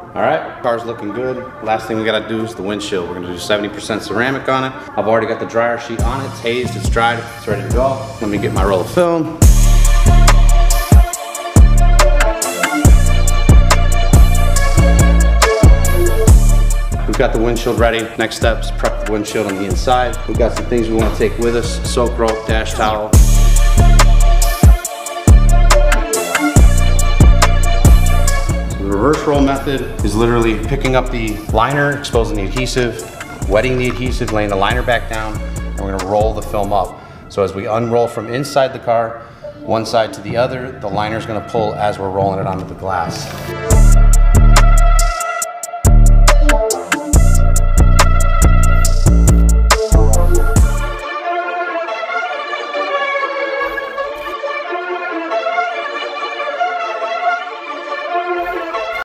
All right, car's looking good. Last thing we gotta do is the windshield. We're gonna do 70% ceramic on it. I've already got the dryer sheet on it. It's hazed, it's dried, it's ready to go. Let me get my roll of film. We've got the windshield ready. Next steps, prep the windshield on the inside. We've got some things we wanna take with us. Soak rope, dash towel. Reverse roll method is literally picking up the liner, exposing the adhesive, wetting the adhesive, laying the liner back down, and we're gonna roll the film up. So as we unroll from inside the car, one side to the other, the liner's gonna pull as we're rolling it onto the glass.